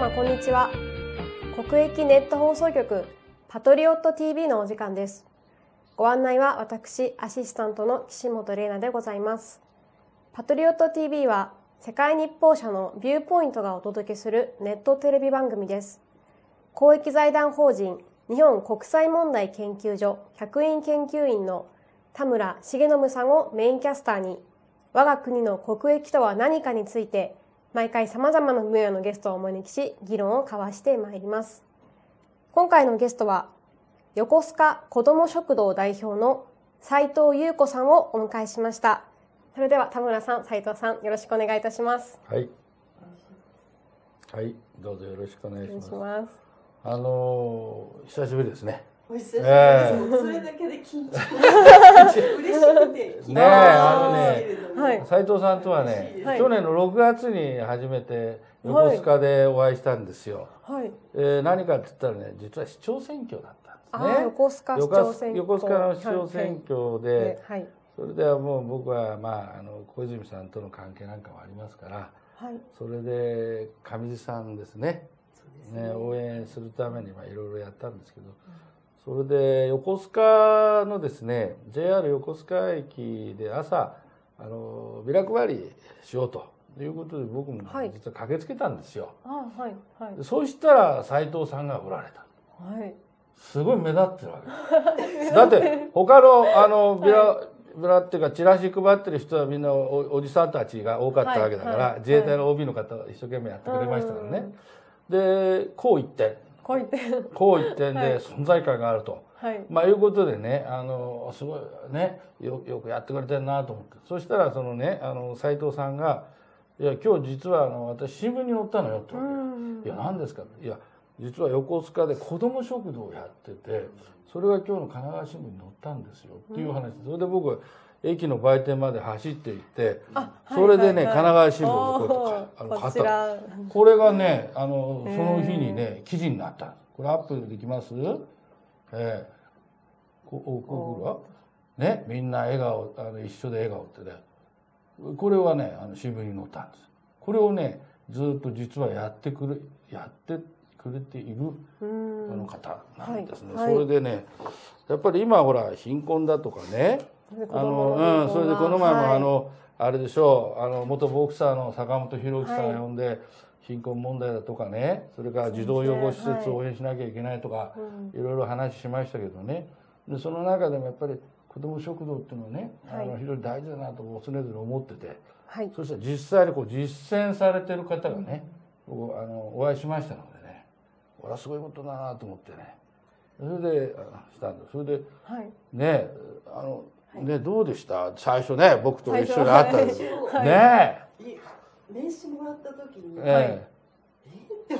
様こんにちは。国益ネット放送局パトリオット TV のお時間です。ご案内は私アシスタントの岸本玲奈でございます。パトリオット TV は世界日報社のビューポイントがお届けするネットテレビ番組です。公益財団法人日本国際問題研究所客員研究員の田村重信さんをメインキャスターに我が国の国益とは何かについて毎回様々な分野のゲストをお招きし議論を交わしてまいります。今回のゲストは横須賀子ども食堂代表の斉藤優子さんをお迎えしました。それでは田村さん斉藤さんよろしくお願いいたします。はい。はいどうぞよろしくお願いします。ます。あのー久しぶりですねお久しぶりです、ええそれだけで緊張。嬉しくてねえあのねはい斉藤さんとはね、はい去年の6月に初めて横須賀でお会いしたんですよ、はい。えー何かって言ったらね実は市長選挙だったんですね。横須賀市長選挙。横須賀の市長選挙で、はい。それではもう僕はまああの小泉さんとの関係なんかもありますからはい。それで上地さんですね。ね、応援するためにまあいろいろやったんですけど、それで横須賀のですね JR 横須賀駅で朝あのビラ配りしようということで僕もはい。実は駆けつけたんですよ、あはいはい。でそうしたら斉藤さんがおられた。はい。すごい目立ってるわけ だって 他のあのビラ、ビラっていうかチラシ配ってる人はみんなおおじさんたちが多かったわけだから、はいはい自衛隊の OB の方が一生懸命やってくれましたからね、でこう一点こう言ってこう一点はい。で存在感があると、はい。まあいうことでねあのすごいねよよくやってくれてるなと思って。そしたらそのねあの斉藤さんが「いや今日実はあの私新聞に載ったのよ」って言わいや何ですか?」いや実は横須賀で子ども食堂をやっててそれが今日の神奈川新聞に載ったんですよっていう話。それで僕駅の売店まで走って行ってあそれでねはい神奈川新聞をこうやおってかあの買った。これがねあのその日にね記事になった。これアップできます？ええ。こおここが？ねみんな笑顔あの一緒で笑顔ってね。これはねあの新聞に載ったんです。これをねずっと実はやってくれやってくれているうん。あの方なんですね、はい。はい。それでねやっぱり今ほら貧困だとかね子あのうん、それでこの前もはい。あの、あれでしょうあの元ボクサーの坂本博之さはい。ん呼んで、貧困問題だとかねそれから児童養護施設を応援しなきゃいけないとか、うん。いろいろ話しましたけどね。でその中でもやっぱり子ども食堂っていうのはね、はい。あの非常に大事だなと常々思っててはい。そしたら実際にこう実践されてる方がね、僕あのお会いしましたのでねこれはすごいことだなと思ってね。それであのしたんです。それではい。ねあの、ねどうでした？最初ね僕と一緒に会ったんですよ、はいね。い。名刺もらった時に、ええ。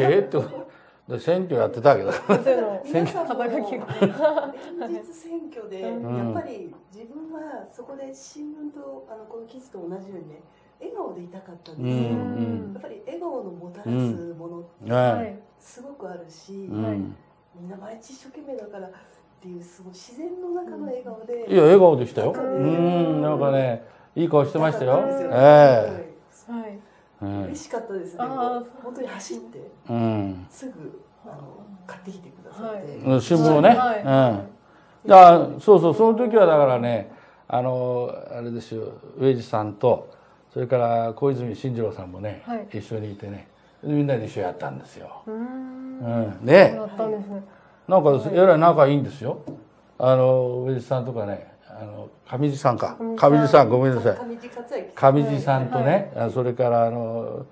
ええってで選挙やってたけど先生の皆さんも肩書きが連日選挙で、うんやっぱり自分はそこで新聞とあのこの記事と同じようにね笑顔でいたかったんですよ、うんやっぱり笑顔のもたらすものってねすごくあるし、うんみんな毎日一生懸命だからっていうその自然の中の笑顔で、いや笑顔でしたよ。ううんんなんかねいい顔してましたよ。痛かったですよえ。はい。嬉しかったですね。あ本当に走ってうん。すぐあの買ってきてくださって、うん新聞をね、はい。はいうん。いやそうそうその時はだからねあのあれですよ。上地さんとそれから小泉進次郎さんもね、はい。一緒にいてね。みんなで一緒にやったんですよ、うーん。ね。だったんですねなんかえらい仲いいんですよ。あの上地さんとかね。あの上地さんか。上地さん。ごめんなさい。上地さん。とね、あそれからあの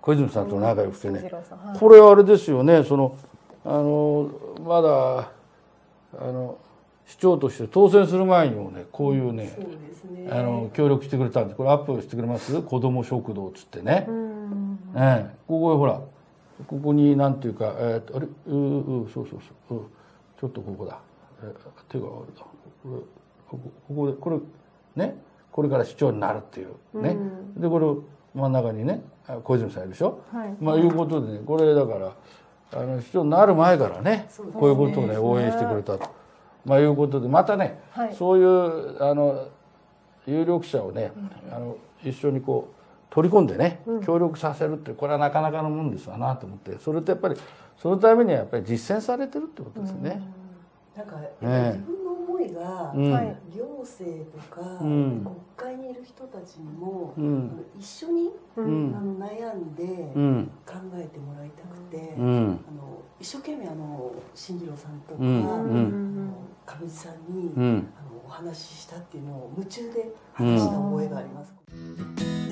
小泉さんと仲良くてね、これあれですよね。そのあのまだあの市長として当選する前にもねこういうね、あの協力してくれたんでこれアップしてくれます？子ども食堂っつってね、うん。ええ。ここへほらここになんていうか、えーとあれ？うううそうそうそう。うちょっとここだ、えー手があれだこれここでこれね？これから市長になるっていうね、でこれ真ん中にねあ小泉さんいるでしょ、はい。まあいうことでねこれだからあの市長になる前からねね。こういうことをね応援してくれたと、まあいうことでまたね、はい。そういうあの有力者をね、あの一緒にこ取り込んでねうん。協力させるってこれはなかなかのもんですわなと思ってそれってやっぱりそのためにはやっぱり実践されてるってことですね。なんか、え自分の思いが、行政とか、うん。国会にいる人たちにも、一緒に、あの悩んでうん。考えてもらいたくて、うん。あの一生懸命あの進次郎さんとか、上地さんに、うん。あのお話ししたっていうのを夢中で話した覚えがあります。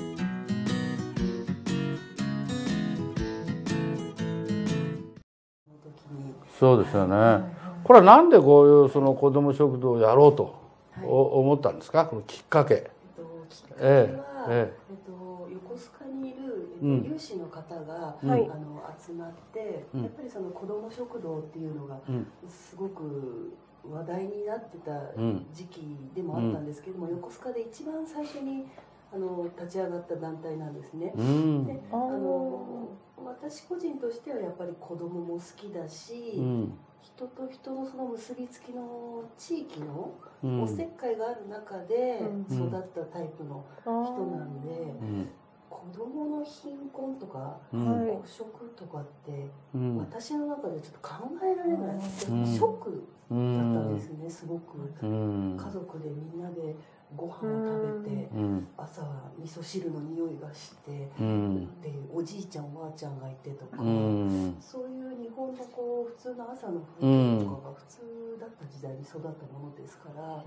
そうですよね。はいこれはなんでこういうその子ども食堂をやろうとは思ったんですか？このきっかけ。えっと、きっかけは、えええっと、横須賀にいる、えっとうん。有志の方が、うん。はいあの集まって、うん。やっぱりその子ども食堂っていうのがうん。すごく話題になってたうん。時期でもあったんですけども、横須賀で一番最初にあの立ち上がった団体なんですね。うん。であの私個人としてはやっぱり子供も好きだし、うん。人と人のその結びつきの地域のうん。おせっかいがある中でうん。育ったタイプの人なんで、うん。子供の貧困とか汚職とかってうん。私の中でちょっと考えられない、うん。ショックうだったんんですねすごく。うん。家族でみんなでご飯を食べてうん。朝は味噌汁の匂いがしてうん。でおじいちゃんおばあちゃんがいてとか、うん。そういう日本のこう普通の朝の風景とかが普通だった時代に育ったものですから、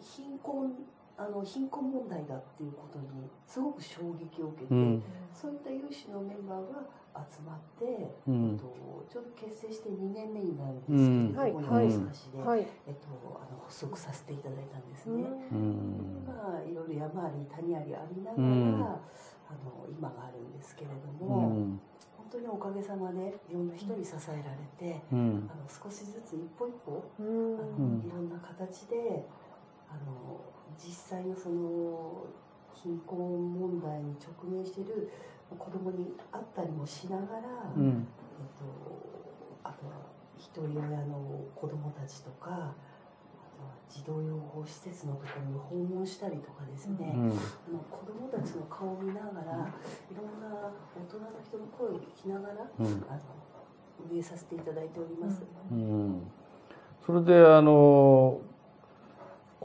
貧困あの貧困問題だっていうことにすごく衝撃を受けて、うん。そういった有志のメンバーが集まって、うん。えっと、ちょうど結成して2年目になるんですけれども、うん。はいで、はい。えっと、あの発足させていただいたんですうね。うん。んまあ、いろいろ山あり谷ありありながら、うん。あの今があるんですけれどうも、ん。本当におかげさまでいろんな人に支えられて、うん。あの少しずつ一歩一歩うん。あの、うんいろんな形であの実際のその貧困問題に直面している子供に会ったりもしながら、えっうんと、あとは一人親の子供たちとかあとは児童養護施設のところに訪問したりとかですね、うん。あの子供たちの顔を見ながらいろんな大人の人の声を聞きながら、うん。あの運営させていただいております。うん。それであの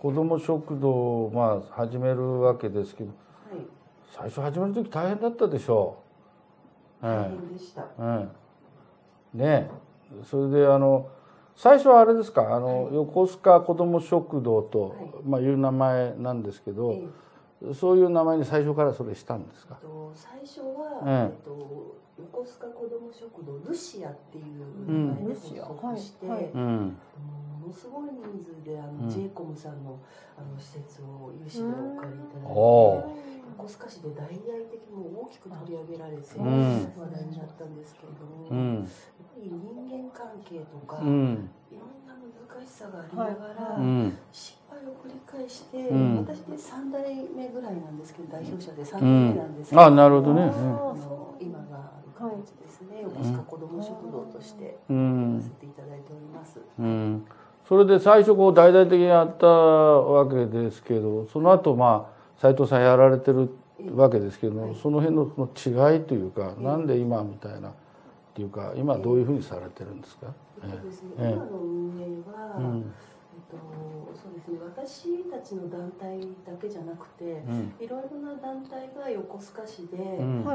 子ども食堂をまあ始めるわけですけどはい、最初始める時大変だったでしょう。大え変でした。ええ。えねえ。それであの最初はあれですか？あの、はい。横須賀子ども食堂と、はい。まあ、いう名前なんですけど、ええそういう名前に最初からそれしたんですか？と最初は、えええっと、横須賀子ども食堂ルシアっていううん名前で発足して、はいはい。うん。ものすごい人数であの、うん。j イコムさんのあの施設を有志でお借りいただいて、横須賀市で大々的にも大きく取り上げられて、うん。話題になったんですけれども、うん。やっぱり人間関係とか、うん。いろんな難しさがありながら、うん。失敗を繰り返して、うん。私で3代目ぐらいなんですけど代表者で3代うん目なんですけど、あなるほどね。あーあの今がある形ですね、横須賀子ども食堂としてうやらんせていただいております。うん。それで最初こう大々的にやったわけですけどその後まあ斉藤さんやられてるわけですけど、はい。その辺のその違いというか、ええ。なんで今みたいなっていうか今どういうふうにされてるんですか、えっとですね、ええ。今の運営は、うんと、そうですね。私たちの団体だけじゃなくてうん。いろいろな団体が横須賀市で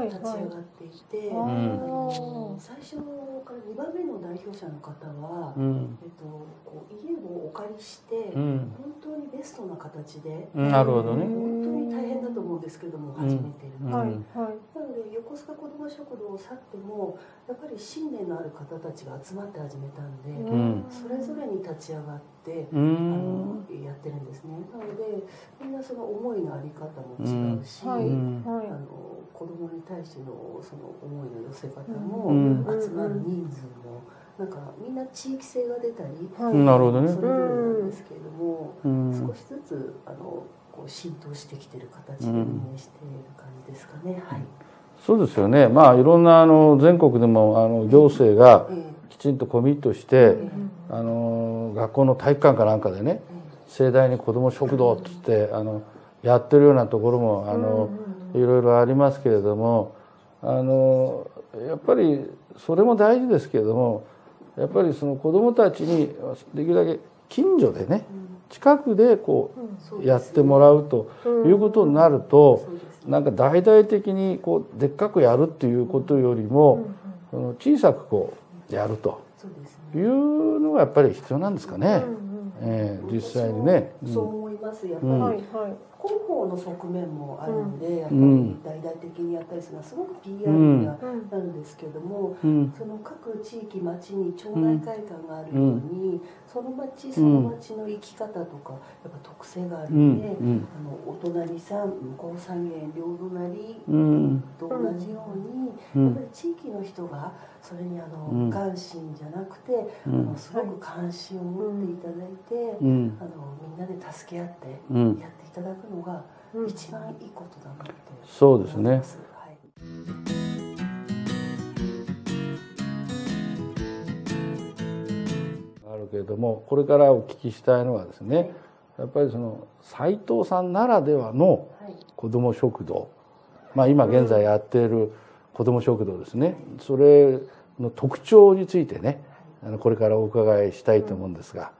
立ち上がっていて、ああんの最初から2番目の代表者の方は、うん。えっと、こう家をお借りして、うん。本当にベストな形で、うん。なるほどね。本当に大変だと思うんですけども、初めている。ので、はいうん。はい。なので横須賀子ども食堂を去ってもやっぱり信念のある方たちが集まって始めたんで、ん。それぞれに立ち上がって、うあんのやってるんですね。なのでみんなその思いのあり方も違うし、うん。はい。あの子供に対してのその思いの寄せ方も、うん。集まる人数もなんかみんな地域性が出たり、はいなるほどね。それぞれなんですけれども、うん。少しずつあのこう浸透してきてる形で運営している感じですかね。はい。そうですよね。まあいろんなあの全国でもあの行政がえきちんとコミットしてえあの学校の体育館かなんかでねえ盛大に子ども食堂っつってあのやってるようなところもあのいろいろありますけれどもあのやっぱりそれも大事ですけれどもやっぱりその子どもたちにできるだけ近所でね近くでこうやってもらうということになるとなんか大々的にこうでっかくやるっていうことよりもその小さくこうやると。いうのがやっぱり必要なんですかね。えー、実際にね。そう思いますやっぱり、広報の側面もあるので、やっぱり大々的にやったりするのはすごく PR にはなるんですけども、その各地域町に町内会館があるように、その町その町の生き方とかやっぱ特性があるので、あのお隣さん向こう三軒両隣と同じように、やっぱり地域の人がそれにあの、無関心じゃなくて、あのすごく関心を持っていただいて、あのみんなで助け合ってやっていただくのが一番いいことだなってそうですね。あるけれどもこれからお聞きしたいのはですね、やっぱりその斉藤さんならではの子ども食堂、まあ、今現在やっている子ども食堂ですね。それの特徴についてねこれからお伺いしたいと思うんですが。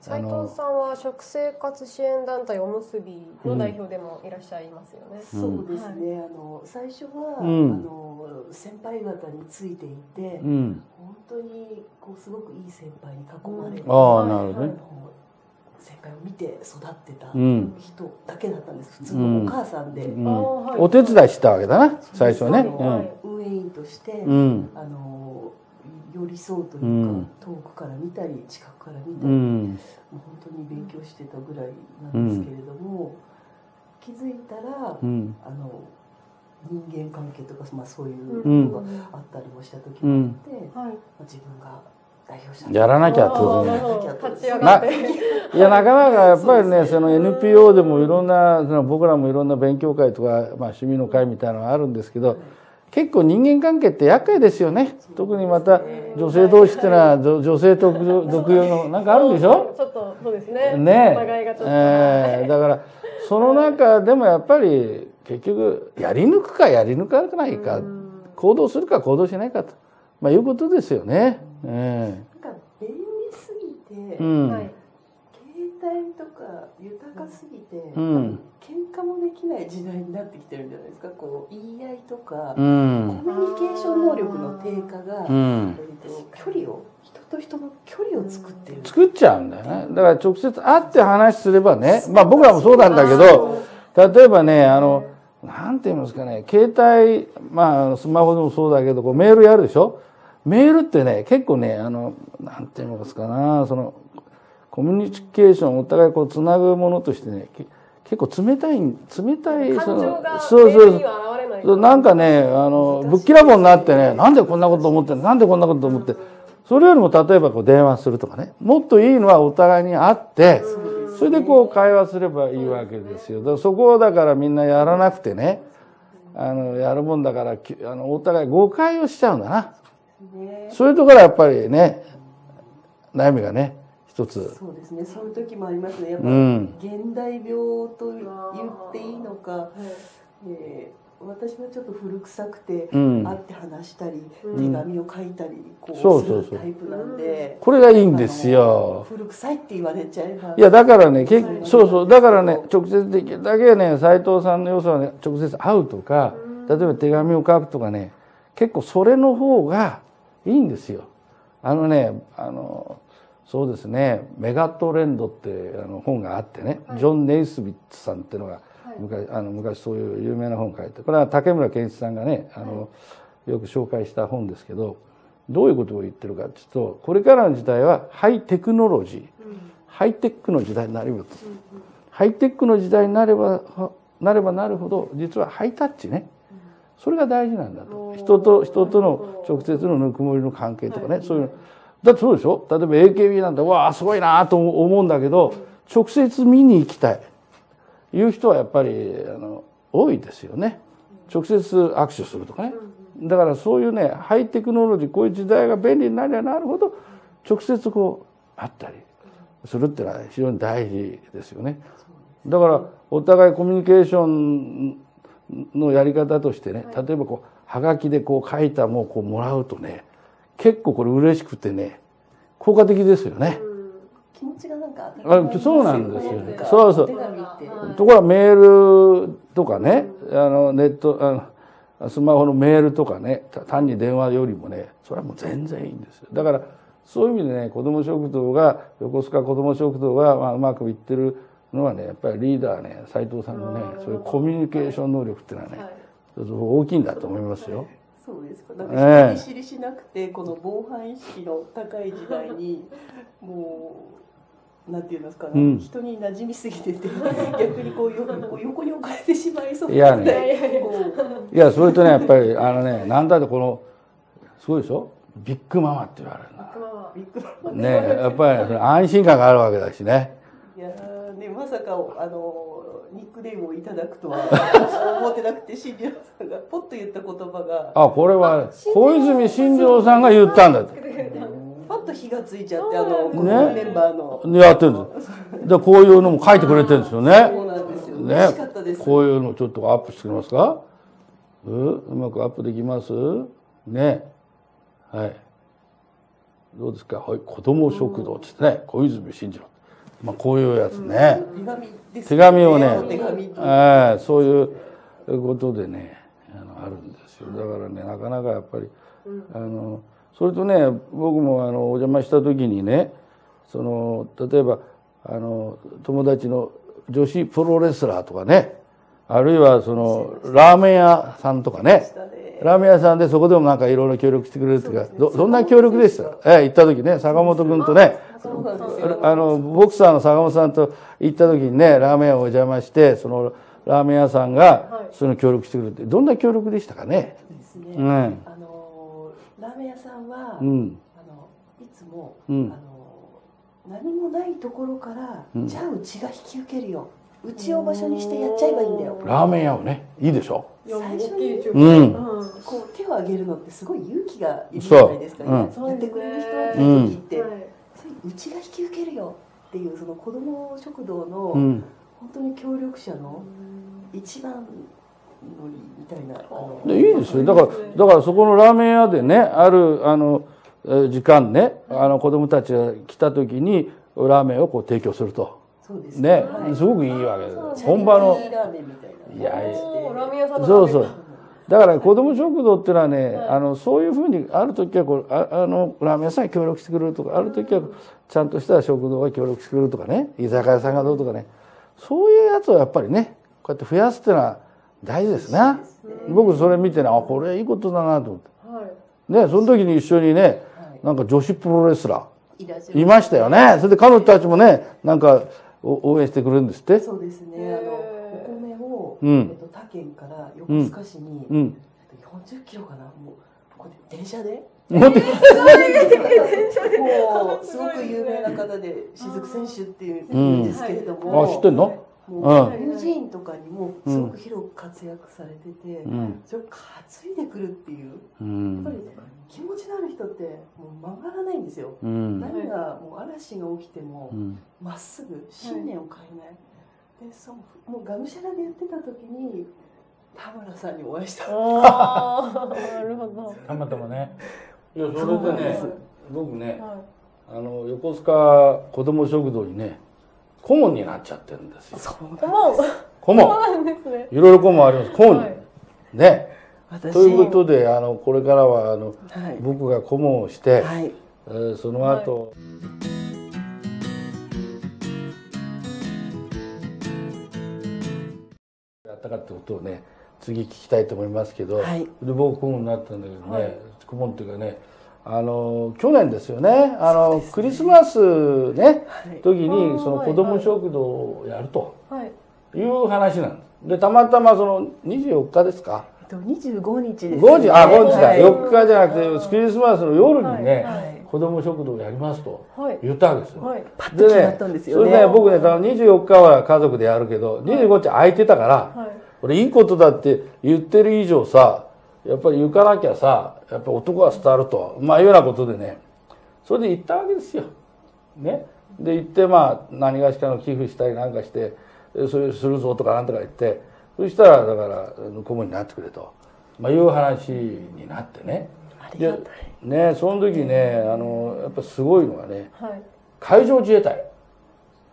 斉藤さんは食生活支援団体おむすびの代表でもいらっしゃいますよね。うん、そうですね。あの最初は、うん、あの先輩方についていて、うん、本当にこうすごくいい先輩に囲まれて、ああなるほどね。先輩を見て育ってた人だけだったんです。普通のお母さんで、お手伝いしたわけだな最初ね。運営員として、あの寄り添うというか、うん、遠くから見たり近くから見たり、うん、もう本当に勉強してたぐらいなんですけれども、気づいたら、あの人間関係とか、まあ、そういうのがあったりもした時もあって、まあ、自分がやらなきゃってことね。いやなかなかやっぱりねその NPO でもいろんなその僕らもいろんな勉強会とか、まあ、趣味の会みたいなのがあるんですけど、結構人間関係って厄介ですよね。特にまた女性同士っていうのは女性特特有のなんかあるんでしょ？ちょっとそうですね。ね。えー、だからその中でもやっぱり結局やり抜くかやり抜かないか行動するか行動しないかと、まあ、いうことですよね。えー、なんか便利すぎて、うん、はい帯とか豊かすぎて、うん、喧嘩もできない時代になってきてるんじゃないですか。こう言い合いとか、うん、コミュニケーション能力の低下が、うん、距離を人と人の距離を作ってる。作っちゃうんだよね。だから直接会って話すればね。まあ僕らもそうなんだけど例えばねあのなんて言いますかね携帯まあスマホでもそうだけどこうメールやるでしょ？メールってね結構ねあのなんて言いますかなそのコミュニケーションお互いこうつなぐものとしてね結構冷たい冷たいそのそうそうそう。なんかねあのぶっきらぼうになってねなんでこんなこと思ってなんでこんなこと思ってそれよりも例えばこう電話するとかね。もっといいのはお互いに会ってそれでこう会話すればいいわけですよ。だからそこをだからみんなやらなくてねあのやるもんだからあのお互い誤解をしちゃうんだな。そういうところはやっぱりね悩みがね一つ。そうですね。そういう時もありますね。やっぱ、うん、現代病と言っていいのか、えー、私はちょっと古臭くて、うん、会って話したり、うん、手紙を書いたりこうするタイプなんで。これがいいんですよ。古臭いって言われちゃえば。いやだからねけそうそう。だからね直接的だけね斎藤さんの要素はね直接会うとか例えば手紙を書くとかね結構それの方がいいんですよ。あのねあのそうですね「メガトレンド」ってあの本があってね、はい、ジョン・ネイスビッツさんっていうのが昔,、あの昔そういう有名な本を書いてこれは竹村健一さんがねあの、よく紹介した本ですけどどういうことを言ってるかっていうとこれからの時代はハイテクノロジー、うん、ハイテックの時代になるよと、うんうん、ハイテックの時代になればなればなるほど実はハイタッチね、それが大事なんだと。人と人との直接のぬくもりの関係とかね、そういうのだってそうでしょ？例えば AKB なんてわあすごいなと思うんだけど直接見に行きたい。いう人はやっぱりあの多いですよね。直接握手するとかね。だからそういうねハイテクノロジーこういう時代が便利になればなるほど直接こう会ったりするっていうのは非常に大事ですよね。だからお互いコミュニケーションのやり方としてね、例えばこうはがきでこう書いたもをこうもらうとね結構これ嬉しくてね効果的ですよね。気持ちがなんかあそうなんですよね。そうそう。ところがメールとかね、あのネットあのスマホのメールとかね単に電話よりもねそれはもう全然いいんですよ。だからそういう意味でね子ども食堂が横須賀子ども食堂が、まあ、うまくいってるのはねやっぱりリーダーね斉藤さんのねそういうコミュニケーション能力っていうのはね、はい、大きいんだと思いますよ。そうですか。なんか人見知りしなくて、この防犯意識の高い時代に もうなんていうんですかね、うん、人に馴染みすぎてて 逆にこう横横に置かれてしまいそういやね。いやそれとねやっぱりあのねなんだってこのすごいでしょ？ビッグママって言われるビッグママ。ねやっぱり安心感があるわけだしね。いやねまさかあのニックネームをいただくとは 思ってなくて新庄さんがポッと言った言葉が。あこれは小泉進次郎さんが言ったんだ。パッと火がついちゃってあのこのメンバーの、ね、やってるんです。でこういうのも書いてくれてるんですよね。そうなんですよ。ね。こういうのちょっとアップしてみますか？ううまくアップできます？ね。はい。どうですか？はい。子ども食堂っつってね。小泉進次郎まあ、こういうやつね、手紙をね、えー、そういうことでねあのあるんですよ。だからねなかなかやっぱり、あのそれとね僕もあのお邪魔した時にねその例えばあの友達の女子プロレスラーとかねあるいはそのラーメン屋さんとかね。ラーメン屋さんでそこでもなんかいろいろ協力してくれるっていうかどどんな協力でした？ええ行った時ね坂本君とね。あのボクサーの坂本さんと行った時にねラーメン屋をお邪魔してそのラーメン屋さんがその協力してくれるってどんな協力でしたかね？ね、うん、あのラーメン屋さんは、うん、あのいつも、うん、あの何もないところから、じゃあうちが引き受けるようちを場所にしてやっちゃえばいいんだよ。ラーメン屋をねいいでしょ？最初に、うん、こう手を挙げるのってすごい勇気がいるじゃないですか、ね、そう。やってくれる人って時って、うちが引き受けるよっていうその子ども食堂の本当に協力者の一番のみたいな、うん、いいですよ。だからだからそこのラーメン屋でねあるあの時間ねあの子供たちが来た時にラーメンをこう提供すると。ね、すごくいいわけです。本場の。いや、そうそう。だから子ども食堂っていうのはね、はい、あのそういうふうにある時はこうああのラーメン屋さんが協力してくれるとかある時はちゃんとした食堂が協力してくれるとかね。居酒屋さんがどうとかね。そういうやつをやっぱりねこうやって増やすっていうのは大事ですね。僕それ見てねあこれいいことだなと思って、はい、ねその時に一緒にねなんか女子プロレスラー。いましたよね。それで彼女たちもねなんか応援してくれるんですって？そうですね。あのうん、えっと、他県から横須賀市に、うん、40キロかな？もうこれ電車で？もう すごく有名な方で雫選手っていうんですけれども、あ知ってんの？もう友人とかにもすごく広く活躍されてて、それを担いでくるっていう、やっぱり気持ちのある人ってもう曲がらないんですよ、何がもう嵐が起きてもまっすぐ信念を変えない、でそうもうがむしゃらでやってた時に田村さんにお会いした。なるほど。たまたまね。いやそれでね僕ね、はい、あの横須賀子ども食堂にね顧問になっちゃってるんですよ。顧問顧問、ね、いろいろ顧問あります。顧問、はい、ね。ということであのこれからはあの、はい、僕が顧問をして、はい、えー、その後、はい。ったかってことをね次聞きたいと思いますけど、はい、で僕顧問になったんだけどね、はい、顧問っていうかねあの去年ですよね。あの、ね、クリスマスね、はい、時にその子ども食堂をやるとい。う話なんです。でたまたまその24日ですか？25日です、ね、5時？あ5日だ、はい、4日じゃなくてクリスマスの夜にね、はい。はい、子ども食堂をやりますと言ったわけですよ。はい、パッと決まったんですよね。それね僕ね24日は家族でやるけど25日空いてたから、これいいことだって言ってる以上さやっぱり行かなきゃさやっぱ男は伝わると。まあいうようなことでね。それで行ったわけですよ。ね、で行ってまあ何がしかの寄付したりなんかしてそれするぞとかなんとか言ってそしたらだから顧問になってくれと、まあ、いう話になってね。ありがたい。ねその時ねあのやっぱすごいのがねはい。海上自衛隊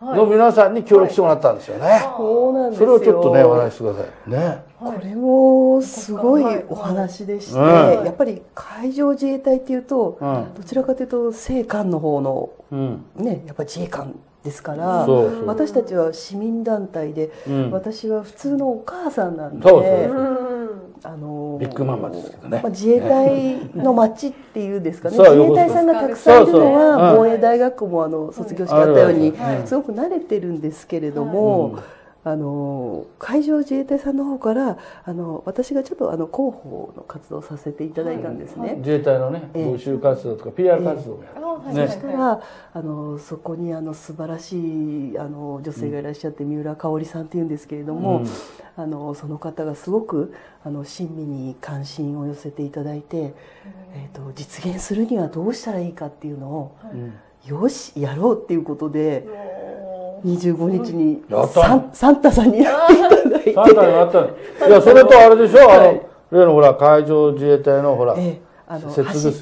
の皆さんに協力してもらったんですよね、そうなんですよ。それをちょっとねお話ししてくださいね。これもすごいお話でして、はいやっぱり海上自衛隊っていうと、うん。どちらかというと政官の方のうん。ねやっぱ自衛官ですからそうそう。私たちは市民団体で、うん。私は普通のお母さんなんでそうそうう。んあのビッグママですけどね。まあ、自衛隊の町っていうんですかね。自衛隊さんがたくさんいるのは防衛大学もあの卒業式あったようにすごく慣れてるんですけれども、うんあの海上自衛隊さんの方からあの私がちょっとあの広報の活動をさせていただいたんですね。自衛隊のねええ。募集活動とか PR 活動もやる、あはい。ねそしたらあのそこにあの素晴らしいあの女性がいらっしゃって、三浦香織さんっていうんですけれども、うん。あのその方がすごくあの親身に関心を寄せていただいて、えー、と実現するにはどうしたらいいかっていうのをうんよしやろうっていうことでも25日にやったサンサンタさんになっていただいて。サンタになったの？いや それとあれでしょ、あはい。の例のほら海上自衛隊のほらええあの橋橋す立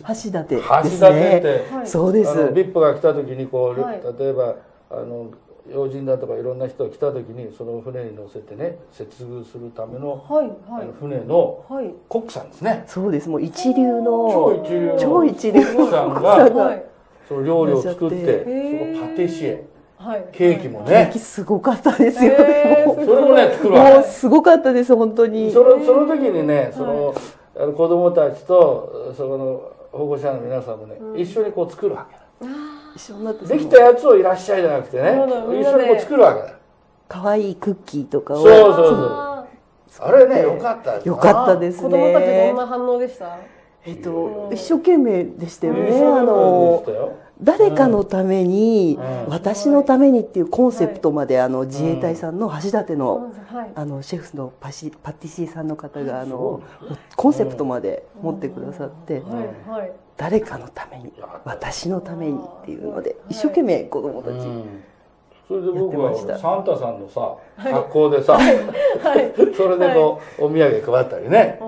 てです橋立てねって、はい。そうです。あのビップが来た時にこう、はい。例えばあの要人だとかいろんな人が来た時にその船に乗せてね接遇するための,、うはい。あのはい船のはい。コックさんですね。そうです。もう一流の超一流の超一流コックさんのがはいその料理を作っててそこパティシエはい。ケーキもケねーキすごかったですよ、へーもうそれもね作るわ。もうけすごかったです本当に。そのその時にねその、あの子供たちとそこの保護者の皆さんもね、一緒にこう作るわけだ。一緒になってできたやつをいらっしゃいじゃなくてね一緒にこう作るわけだ。可愛いクッキーとかを。そうそうそう。ああれねよかったよかったすですー子供たちどんねな反応でした？えっと一生懸命でしたよね、ねあのそうでしたよ誰かのために、うん。私のためにっていうコンセプトまで、あの自衛隊さんの橋立の、はい。あのシェフのパシパティシエさんの方があすのコンセプトまで持ってくださって、誰かのためにや私のためにっていうので一生懸命子供たち、うん。それで僕はサンタさんのさ格好でさはい。それでこうお土産配ったりね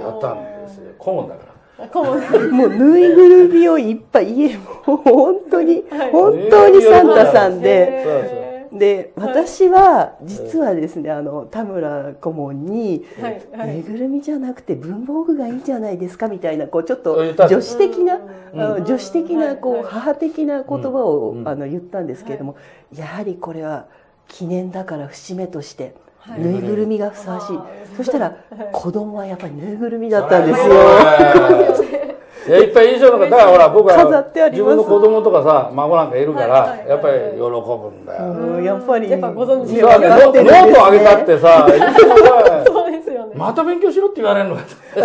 やったんですよ。顧問だからもうぬいぐるみをいっぱい家もう本当に、はい。本当にサンタさんで。で私は実はですねあの田村顧問にぬいぐるみじゃなくて文房具がいいんじゃないですかみたいなこうちょっと女子的な、女子的なこう母的な言葉を、うん。あの言ったんですけれども、やはりこれは記念だから節目としてはいぬいぐるみがふさわしい、そしたらはい。子供はやっぱりぬいぐるみだったんですよ。いやいっぱいいい人のだからほら僕飾はってあります自分の子供とかさ孫なんかいるから、やっぱり喜ぶんだよ、うんやっぱり。やっぱご存知そうだねノノ分かってるんですートあげたってさいつもさそうですよね。また勉強しろって言われるのか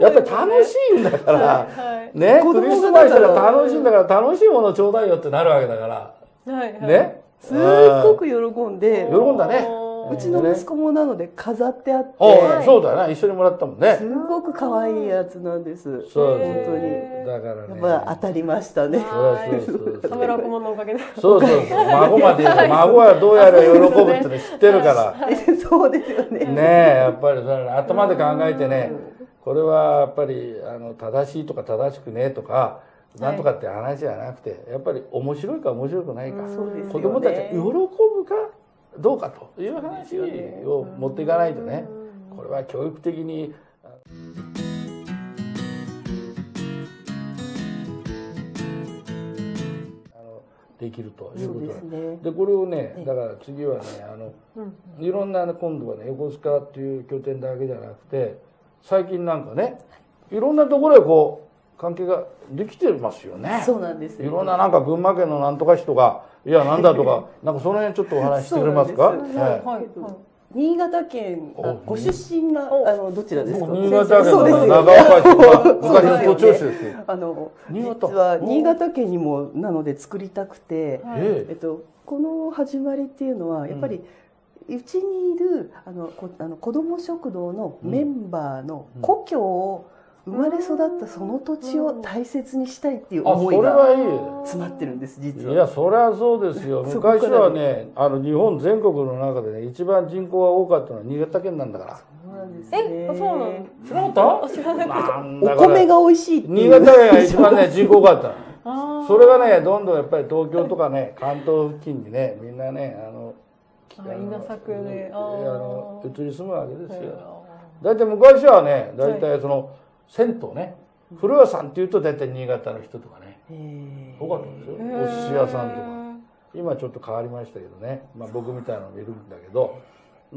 やっぱり楽しいんだから、はいね子供クリスマスだからが楽しいんだから楽しいものちょうだいよってなるわけだから。ね。すっごく喜んで。喜んだねうちの息子もなので飾ってあって、そうだよね一緒にもらったもんね。すごく可愛いやつなんです。そう本当に。だからね。やっぱ当たりましたね。そうそうそう。田村顧問のおかげで。そうそうそう。孫まで言うの孫はどうやら喜ぶっての知ってるから。そうですよね。ねえやっぱり頭で考えてねこれはやっぱりあの正しいとか正しくねとかなんとかって話じゃなくてやっぱり面白いか面白くないか。そうですよね。子供たちが喜ぶかどうかという話を持っていかないとね。これは教育的に。できるということで。すね。でこれをねだから次はねあのいろんなね今度はね横須賀っていう拠点だけじゃなくて最近なんかねい。ろんなところでこう関係ができてますよね。そうなんですよ。いろんななんか群馬県のなんとか市とかいやなんだとか なんかその辺ちょっとお話ししてくれますか？すはいはいはい新潟県、ご出身がおあのどちらですか？僕新潟県そうですよの長岡市は昔の都庁市ですよ。あの新潟実は新潟県にもなので作りたくて、はいええっとこの始まりっていうのはやっぱり。うちにいるあのこあの子ども食堂のメンバーの故郷を、生まれ育ったその土地を大切にしたいっていうあそれ思いがはいい。よ詰まってるんです実は。いやそりゃそうですよ。昔はねあの日本全国の中でね一番人口が多かったのは新潟県なんだから。そうなんですえねあそうなの？知らなかった？知らなかった。なんだからお米が美味しいっていう。新潟県が一番ね 人口多かった。それがねどんどんやっぱり東京とかね関東付近にねみんなねあのあ稲作で。あの移り住むわけですよ。あ大体昔はね大体その銭湯ね。古屋さんっていうと大体新潟の人とかね。へ多かったんですよ。ー。お寿司屋さんとか。今ちょっと変わりましたけどね、まあ、僕みたいなのもいるんだけど。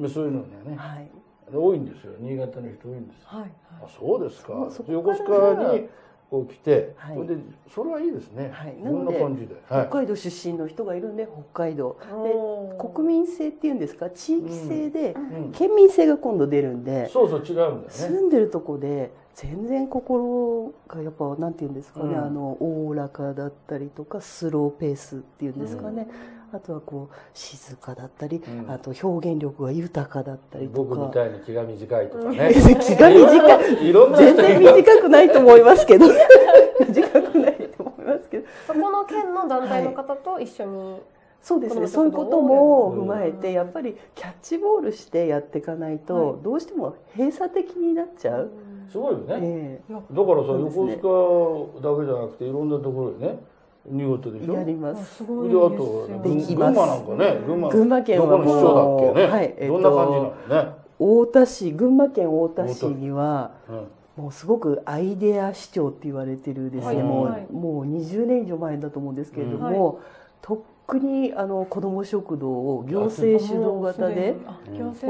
そう。いうのにはね。ーはい。多いんですよ。新潟の人多いんですよ。はいあそうですか。横須賀にこう来て、はい。それでそれはいいですね、はい。な感じで、はい、北海道出身の人がいるんで北海道。おー国民性っていうんですか？地域性でうん。県民性が今度出るんでそうそう違うんだよね。住んでるとこで全然心がやっぱなんて言うんですかね、うん。あのおおらかだったりとかスローペースっていうんですかね、あとはこう静かだったり、うん。あと表現力が豊かだったりと僕みかたいに気が短いとかね。気が短いい。ろんな全人然が短くないと思いますけど。短くないと思いますけど。そこの県の団体の方と一緒に、そうですね。そういうこともうん踏まえてやっぱりキャッチボールしてやっていかないと、はい。どうしても閉鎖的になっちゃう、すごいよね、えだからさ、横須賀だけじゃなくていろんなところにね見事でしょえやりまあすすごいであとよできます。群馬なんかね群馬群馬県はどこの市長だっけね、はいえっとどんな感じなのね、太田市群馬県太田市にはうん。もうすごくアイデア市長って言われてるですね、はい。もう,、はい。もう20年以上前だと思うんですけれどうんも、とっくにあの子ども食堂を行政主導型で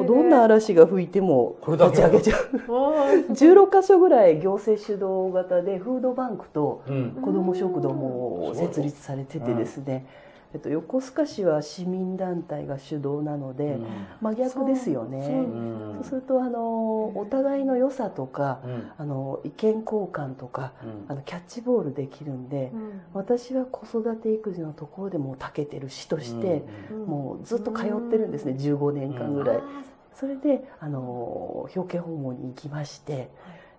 どんな嵐が吹いてもこれだけ。立ち上げちゃう。わ16箇所ぐらい行政主導型でフードバンクとうん。子ども食堂も設立されててですね、えっと、横須賀市は市民団体が主導なので、真逆ですよね。そうう。ん。そうするとあのお互いの良さとかうん。あの意見交換とかうん。あのキャッチボールできるんでうん。私は子育て育児のところでもう長けてる市として、うん。もうずっと通ってるんですね15年間ぐらい。あ。それであの表敬訪問に行きまして、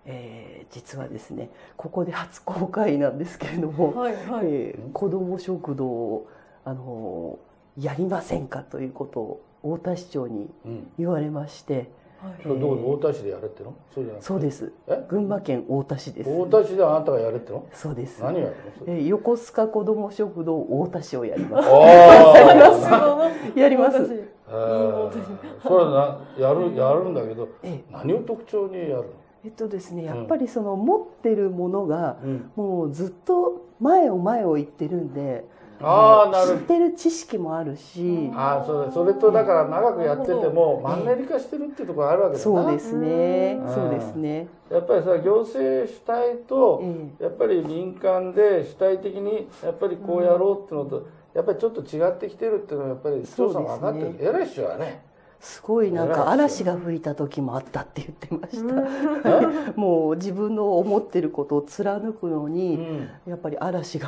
えー実はですねここで初公開なんですけれども、ーはいはい、えー子ども食堂をあのやりませんかということを太田市長にうん。言われましてはいそれどこで太田市でやれっての？そうじゃなそうです。え？群馬県太田市です。太田市であなたがやれっての？そうです。何やるのえー横須賀子ども食堂太田市をやります。あ やります。私。あー。それはなやるやるんだけどえー何を特徴にやるえっとですねやっぱりその持ってるものがの、うん、もうずっと前を前を行ってるんでああなる。知ってる知識もあるし。ああそれそれとだから長くやっててもマンネリ化してるっていうところあるわけだな。そうですね。うん。そうですね。やっぱりさ行政主体とええ。やっぱり民間で主体的にやっぱりこうやろうっていうのとやっぱりちょっと違ってきてるっていうのはやっぱり市長さん分かってる、そうです偉いっしょはねすごいなんか嵐が吹いた時もあったって言ってました。もう自分の思ってることを貫くのうに、ん。やっぱり嵐が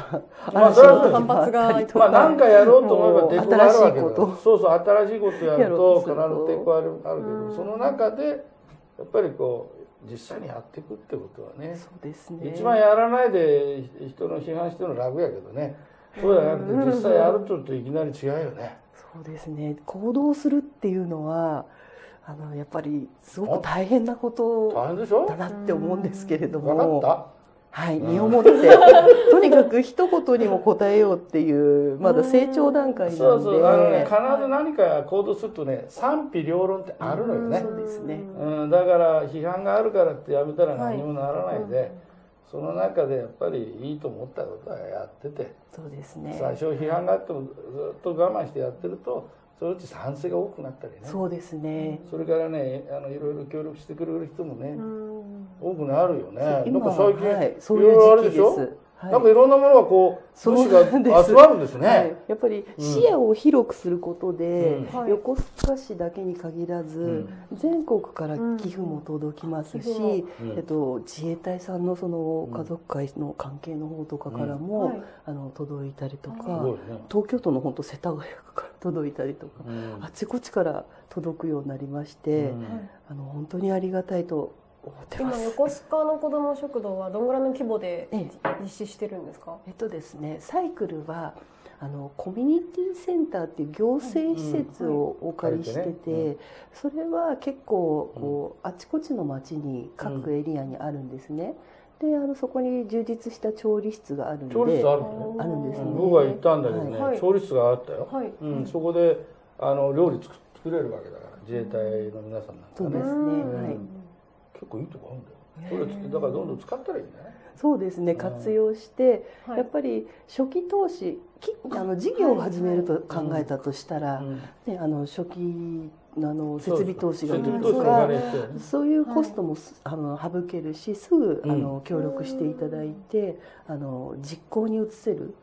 まあ嵐の時もあったりとまあか、何かやろうと思えば抵抗があるわけそうそう新しいことやると必ず抵抗あるあるけうん。どその中でやっぱりこう実際にやっていくってことはねそうですね。一番やらないで人の批判してるの楽やけどね。そうじゃなくて実際やるとるといきなり違うよねそうですね。行動するっていうのはあのやっぱりすごく大変なことだなって思うんですけれども。はいうん。身をもって。とにかく一言にも答えようっていうまだ成長段階なそうそうあのねんで必ず何か行動するとね賛否両論ってあるのよね。そうですね。うん、だから批判があるからってやめたら何もならないで、その中でやっぱりいいと思ったことはやっててそうですね。最初批判があってもずっと我慢してやってるとそのうち賛成が多くなったりね。そうですね。それからねあのいろいろ協力してくれる人もね、うん。多くなるよね。なん今か最近、はい、そいうろいろあるでしょ？いう時期です、はい。なんかいろんなものがこうそう物資が集まるんですね、はい、やっぱり視野を広くすることで、うん。はい。横須賀市だけに限らず、ん。全国から寄付も届きますし、うん。えっと、自衛隊さんのそのうん家族会の関係の方とかからも、はい。あの届いたりとか、東京都の本当世田谷区から届いたりとか、うん。あちこちから届くようになりまして、うん。あの本当にありがたいと思ってます今横須賀の子ども食堂はどんぐらいの規模でええ。実施してるんですか？えっとですねサイクルはあのコミュニティセンターっていう行政施設をお借りしててそれは結構こうあちこちの町に各エリアにあるんですね。であのそこに充実した調理室があるんで調理室あるのね。あるんですね。僕は行ったんだけどね、はい。調理室があったよ、はい。うん、そこであの料理作作れるわけだから自衛隊の皆さんなんかね。そうですね、うん。はい、結構いいとこあるんだよ。それつだからどんどん使ったらいいんだよね。そうですね。活用して、はい。やっぱり初期投資きあの事業を始めると考えたとしたら、うん。ね、あの初期のあの設備投資がとかそういうコストもす、あの省けるしすぐあの協力していただいて、あの実行に移せる、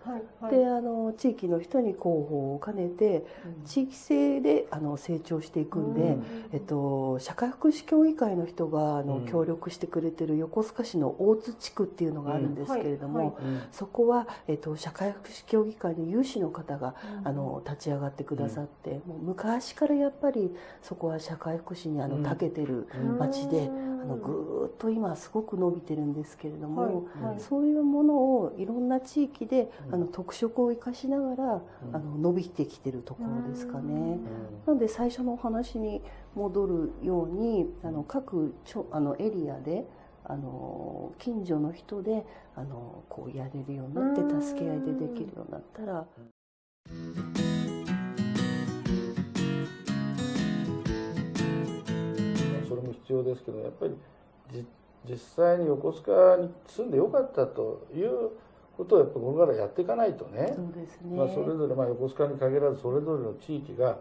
であの地域の人に広報を兼ねて地域性であの成長していくんで、うん。えっと、社会福祉協議会の人があの、うん。協力してくれてる横須賀市の大津地区っていうのがあるんですけれども、そこは、えっと、社会福祉協議会の有志の方があの立ち上がってくださって、もう昔からやっぱりそこは社会福祉にあのうん。長けてるうん。町で、うん。あのぐーっと今すごく伸びてるんですけれども、そういうものをいろんな地域で、うん。あの特色を生かしながら、うん。あの伸びてきてるところですかね。うん。なので最初のお話に戻るようにあの各ちょあのエリアであの近所の人であのこうやれるようになってうん。助け合いでできるようになったらも必要ですけどやっぱりじ実際に横須賀に住んでよかったということをやっぱこれからやっていかないとねそうですね。まあ、それぞれ、まあ、横須賀に限らずそれぞれの地域が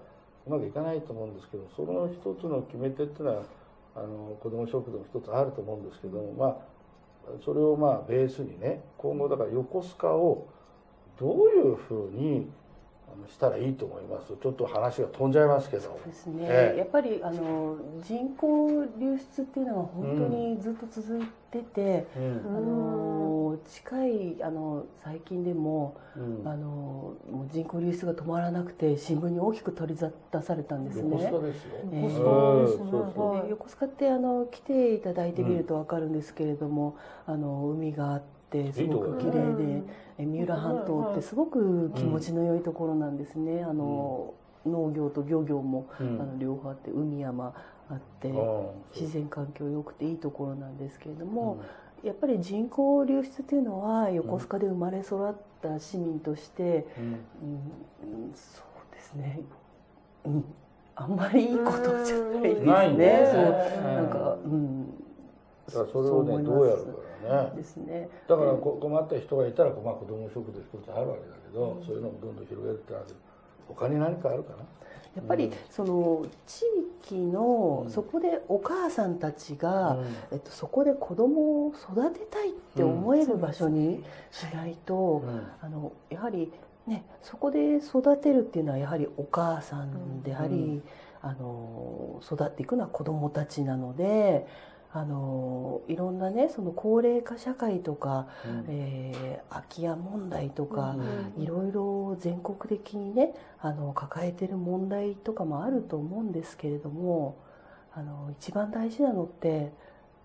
うまくいかないと思うんですけどその一つの決め手っていうのはあの子ども食堂の一つあると思うんですけども、まあ、それをまあベースにね今後だから横須賀をどういうふうにしたらいいと思います。ちょっと話が飛んじゃいますけど。そうですね、ええ。やっぱりあの人口流出っていうのは本当にずっと続いてて、うん。あの近いあの最近でもうん。あのもう人口流出が止まらなくて新聞に大きく取り沙汰されたんです横須ね。賀ですよ。ええ。横須賀ですねは横須賀ってあの来ていただいてみると分かるんですけれども、あの海があってすごく綺麗で、え三浦半島ってすごく気持ちの良いところなんですね。あの農業と漁業も、うん。あの両方あって海山あって、う。ん自然環境良くていいところなんですけれども、やっぱり人口流出っていうのは横須賀で生まれ育った市民として、うん。うんうんそうですね、うん、あんまりいいことじゃないですね。そう。うん。なんか、うん、だからそれをねどうやるかだね。ですね。だからこ困った人がいたら、まあ、子ども食堂一つあるわけだけど、そういうのをどんどん広げるってある他に何かあるかな。やっぱりその地域のうん。そこでお母さんたちが、うん。えっと、そこで子供を育てたいって思える場所にしないと、あのやはりねそこで育てるっていうのはやはりお母さんであり、うん。あの育っていくのは子供たちなので。あのいろんなねその高齢化社会とか、うん。えー空き家問題とか、うんいろいろ全国的にねあの抱えてる問題とかもあると思うんですけれどもあの一番大事なのって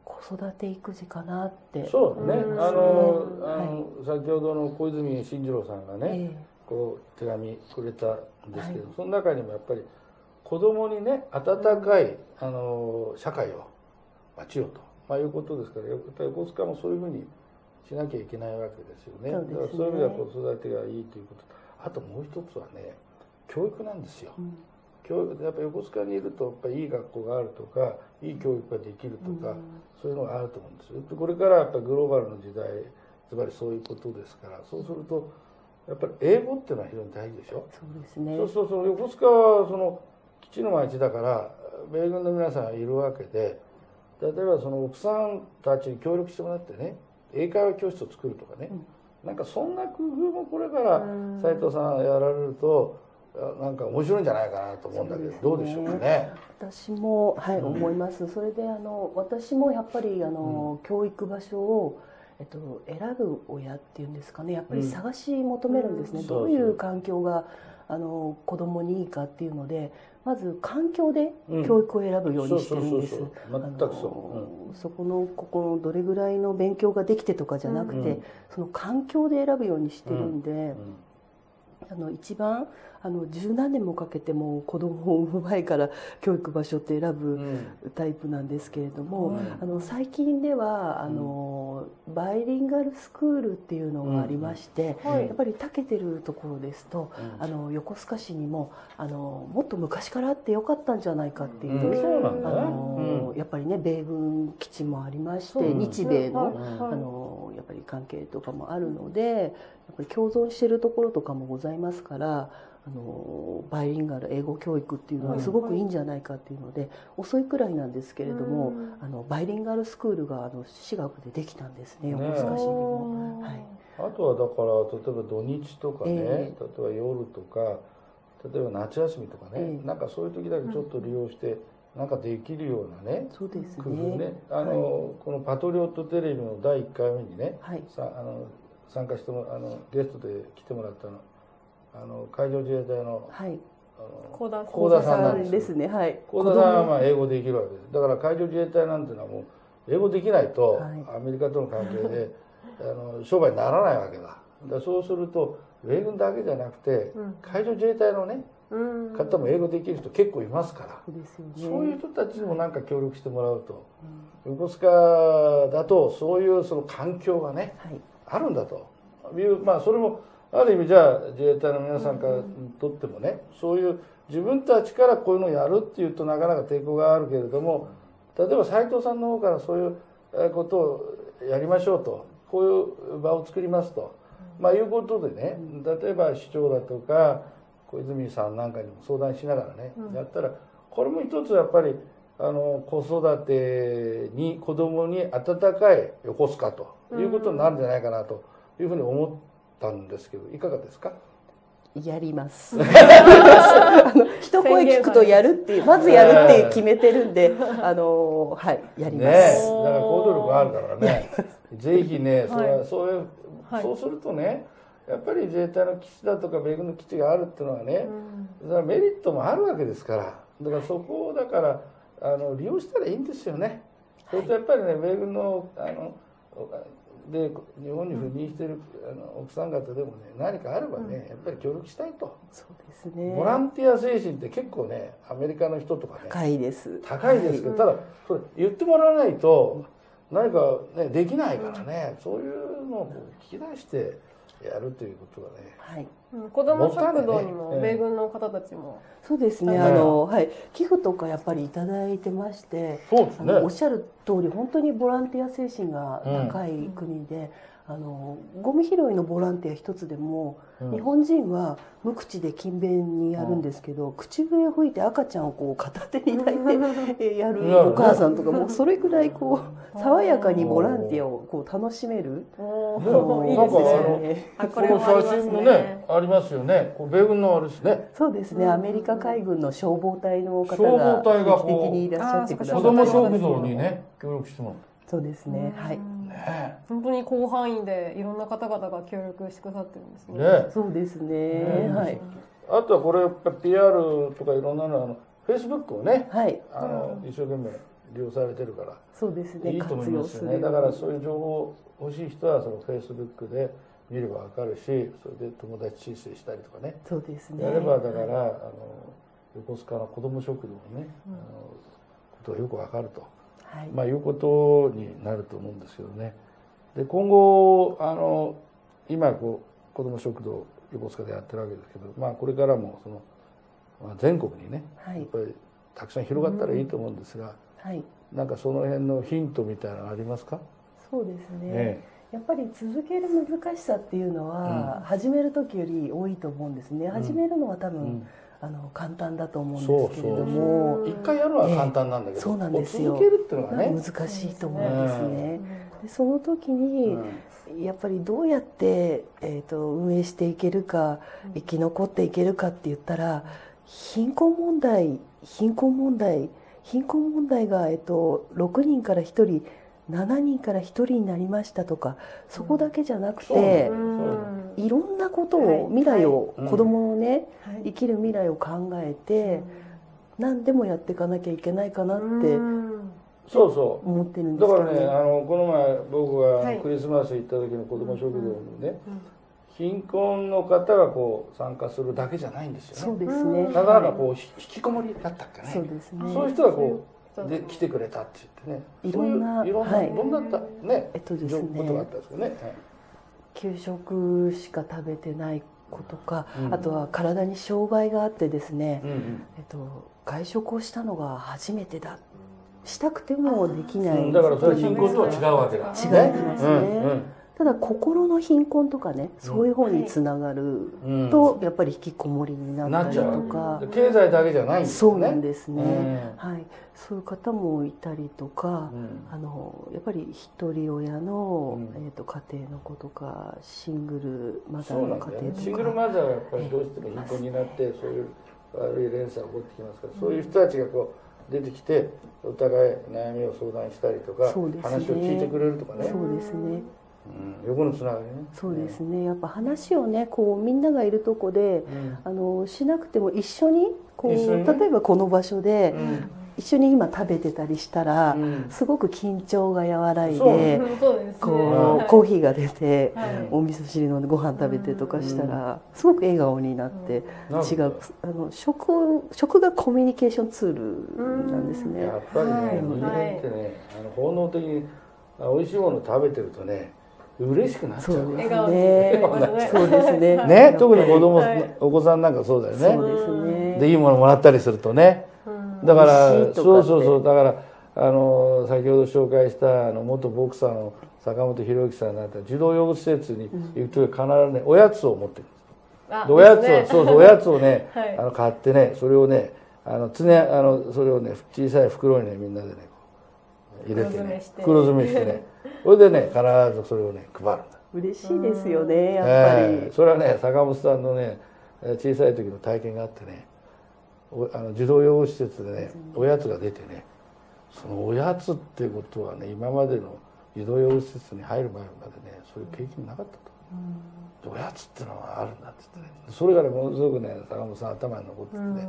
子育て育児かなってそうだね、うんあのあはい。の、先ほどの小泉進次郎さんがね、えこう手紙くれたんですけど、はい。その中にもやっぱり子供にね温かい、あの社会を町をと、まあ、いうことですから横須賀もそういうふうにしなきゃいけないわけですよね。そうね。だからそういう意味では子育てがいいということ。あともう一つはね教育なんですよ。えうん。教育やっぱ横須賀にいるとやっぱりいい学校があるとかいい教育ができるとか、そういうのがあると思うんですよ。でこれからやっぱりグローバルの時代つまりそういうことですからそうするとやっぱり英語っていうのは非常に大事でしょ、そうですね。そうそうそう。横須賀はその基地の町だから米軍の皆さんがいるわけで例えばその奥さんたちに協力してもらってね英会話教室を作るとかね、うん。なんかそんな工夫もこれからうん。斉藤さんやられるとあなんか面白いんじゃないかなと思うんだけど、どうでしょうかね。私も、はいうん思います。それであの私もやっぱりあの、教育場所をえっと、選ぶ親っていうんですかね。やっぱり探し求めるんですね、うん。どういう環境があの子供にいいかっていうのでまず環境で教育を選ぶようにしてるんです。そこのここのどれぐらいの勉強ができてとかじゃなくて、うん。その環境で選ぶようにしてるんで、うんあの一番あの十何年もかけてもう子供を産む前から教育場所って選うぶん。タイプなんですけれども、うん。あの最近ではあの、バイリンガルスクールっていうのがありまして、はい。やっぱり長けてるところですとあの横須賀市にもあのもっと昔からあってよかったんじゃないかっていう。あのやっぱりね米軍基地もありまして、日米の,、あのやっぱり関係とかもあるのでやっぱり共存しているところとかもございますからあのバイリンガル英語教育っていうのはすごくいいんじゃないかっていうので、遅いくらいなんですけれども、うん。あのバイリンガルスクールがあの私学でできたんですねね横須賀市にも。はい。あとはだから例えば土日とかね、え。例えば夜とか例えば夏休みとかね、ええ。なんかそういう時だけちょっと利用して、なんかできるようなねそうです工夫ね。ねあの、この「パトリオットテレビ」の第1回目にねはい。さあの参加してもあのゲストで来てもらったのあの海上自衛隊のはい。あの高田高田さんなんですよですね。はい。幸田さんはまあ英語できるわけです。だから海上自衛隊なんていうのはもう英語できないとはい。アメリカとの関係で あの商売にならないわけだ。だからそうすると米軍だけじゃなくてうん。海上自衛隊のねうん方も英語できる人結構いますから。そういう人たちにもなんか協力してもらうと。横須賀だとそういうその環境がねはい。あるんだと。いうまあそれもある意味じゃあ自衛隊の皆さんからにとってもねそういう自分たちからこういうのをやるっていうとなかなか抵抗があるけれども例えば斉藤さんの方からそういうえーことをやりましょうと。こういう場を作りますと、まあいうことでね例えば市長だとか小泉さんなんかにも相談しながらね、やったらこれも一つやっぱりあの子育てに子供に温かい横須賀ということになるんじゃないかなというふうに思ったんですけどいかがですか？やります。あ の一声聞くとやるっていう、まずやるっていう決めてるんで、あのはいやります。だから行動力あるからね。ぜひねそれははい。そういう、はい。そうするとねやっぱり自衛隊の基地だとか米軍の基地があるっていうのはね、うんそれはメリットもあるわけですからだからそこをだからあの利用したらいいんですよね。それとやっぱりね米軍のあので日本に赴任しているあの奥さん方でもね何かあればね、やっぱり協力したいと、そうですね。ボランティア精神って結構ねアメリカの人とかね高いです。高いですけど、ただそれ言ってもらわないと何かねできないからね、そういうのを聞き出してやるということがねはい。うん子ども食堂にも米軍の方たちも、そうですね。はい。あのはい。寄付とかやっぱりいただいてまして、そうですあのおっしゃる通り本当にボランティア精神が高い国で、あのゴミ拾いのボランティア一つでも、うん。日本人は無口で勤勉にやるんですけど、口笛を吹いて赤ちゃんをこう片手に抱いて えやるお母さんとかもうそれぐらいこう爽やかにボランティアをこう楽しめる。おねーいいですね。あこの写真もねありますよね。米軍のあれですね。そうですね、アメリカ海軍の消防隊の方消が防隊が定期的にいらっしゃってくださ子ってども食堂にね協力してもそうですね、はい。らって本当に広範囲でいろんな方々が協力してくださってるんですね。ね。ねそうですね、ね。はい。あとはこれやっぱ PR とかいろんなのあのフェイスブックをねはい、あの一生懸命利用されてるから。そうですね、いいと思いますよね。だからそういう情報欲しい人はそのフェイスブックで見ればわかるしそれで友達申請したりとかね。そうですね。やればだから、あの横須賀の子ども食堂のね、あのことがよくわかると、はい、まあいうことになると思うんですけどね。で今後あの今こう子ども食堂横須賀でやってるわけですけど、まあ、これからもその、まあ、全国にねはい、やっぱりたくさん広がったらいいと思うんですが、はい、なんかその辺のヒントみたいなのありますか、そうですね。えやっぱり続ける難しさっていうのは、始める時より多いと思うんですね。始めるのは多分、うんあの簡単だと思うんですけれども、一回やるのは簡単なんだけど、ええそうなんですよ。続けるっていうのがね、難しいと思うんですね。うん。でその時に、やっぱりどうやって、えー、と運営していけるか生き残っていけるかって言ったら貧困問題貧困問題貧困問題が、えー、と6人から1人7人から1人になりましたとかそこだけじゃなくて、う。んいろんなことを、はい。未来を、はい。子供のね、はい。生きる未来を考えて、何でもやっていかなきゃいけないかなってうん。そうそう。思ってるんですだからねあのこの前僕はい。がクリスマス行った時の子ども食堂にね、うん貧困の方がこう参加するだけじゃないんですよね。そうですね、うんなかなかこうひ引きこもりだったっけね。そうですね。そういう人がこそううで来てくれたって言ってね。いろんないろんな、はい。どんなったねえっとですね。ことがあったんですけどね、給食しか食べてない子とか、うん。あとは体に障害があってですね、うんうん。えっと、外食をしたのが初めてだ。したくてもできない、うん。だからそれは貧困とは違うわけだ、違いますね。うんただ心の貧困とかねそういう方につながると、やっぱり引きこもりになったりとか、経済だけじゃないんですよね。そうなんですね、うん。はい、そういう方もいたりとか、うん。あのやっぱり一人親の、うん。えー、と家庭の子とかシングルマザーの家だよね。シン庭とか。グルマザーはやっぱりどうしても貧困になってそういう悪い連鎖が起こってきますからそういう人たちがこう出てきてお互い悩みを相談したりとか、話を聞いてくれるとかね、そうですねうん、横のつながりね。そうですね。やっぱ話をねこうみんながいるとこでうん。あのしなくても一緒にこう一緒にね。例えばこの場所でうん。一緒に今食べてたりしたら、うん。すごく緊張が和らいでね。こはうコーヒーが出て、はい。お味噌汁飲んでご飯食べてとかしたら、すごく笑顔になって、違うあの食を食がコミュニケーションツールなんですね。やっぱりね、はい。人間ってね、あの本能的にあ美味しいもの食べてるとね嬉しくなっちゃう。笑。そうですね。ね特に子供、はい。お子さんなんかそうだよね。そうですね。でいいものもらったりするとね。うん。だからそうそうそう。だからあの先ほど紹介したあの元ボクサーの坂本博之さんなんて児童養護施設に行くと必ずねおやつを持ってる。んですあでおやつを、ね。そうそうおやつをね、はい。あの買ってねそれをねあの常あのそれをね小さい袋にねみんなでね入れてね袋袋詰めしてねそれでね必ずそれをね配るんだ。嬉しいですよね。やっぱり。ええ。それはね坂本さんのねえー小さい時の体験があってねおあの児童養護施設でねおやつが出てねそのおやつっていうことはね今までの児童養護施設に入る前までねそういう経験なかったと、でおやつっていうのはあるんだって言ってね。それがねものすごくね坂本さん頭に残っててね、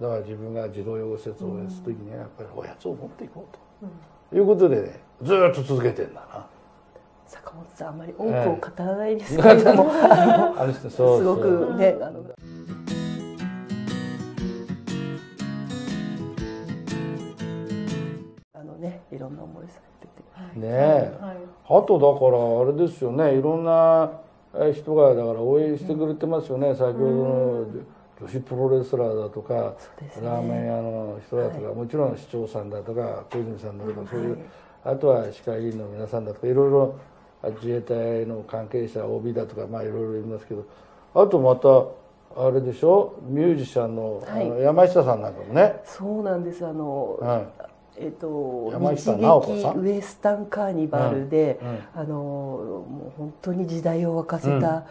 だから自分が児童養護施設を応援する時にはやっぱりおやつを持っていこうと、いうことでねずーっと続けてんだな。坂本さんあまり多くを語らないです。けれども、あ あの人のそう。すごくねあの。あのねいろんな思いされてて。ねえ、はい。あとだからあれですよね。いろんなえ人がだから応援してくれてますよね、先ほどの女子プロレスラーだとか、ね。ラーメン屋の人だとか、もちろん市長さんだとか小泉さんだとか、そういうあとは市会議員の皆さんだとかいろいろ自衛隊の関係者 OB だとかまあいろいろいますけどあとまたあれでしょ？ミュージシャンの,、はい。あの山下さんなんかもね、そうなんです。あの、はい。えっ、と山下日直子さん？劇ウエスタンカーニバルで、うんあのもう本当に時代を沸かせた、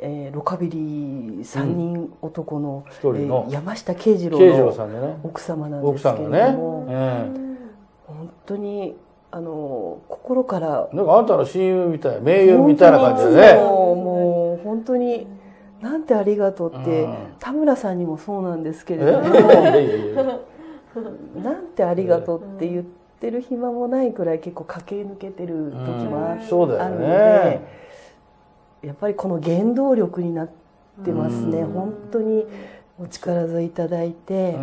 えーロカビリー3人男の,、一人の。えー山下慶次郎の奥様なんですけれども、うん。本当にあの心から。なんかあんたの親友みたい盟友みたいな感じで本当にねもうもう本当になんてありがとうって、うん。田村さんにもそうなんですけえれども、なんてありがとうって言ってる暇もないくらい結構駆け抜けてる時もあ,、うんそうだよねるのでやっぱりこの原動力になってますね、うん本当にお力添えいただいて、